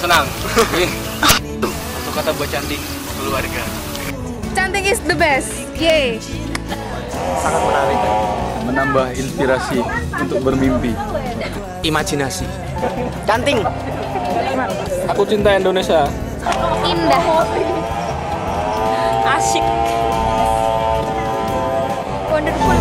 senang. Satu kata buat canting keluarga. Canting is the best. Yeay. Sangat menarik. Menambah inspirasi untuk bermimpi. Imajinasi. canting. Aku cinta Indonesia. Indah. Asik. Wonderful.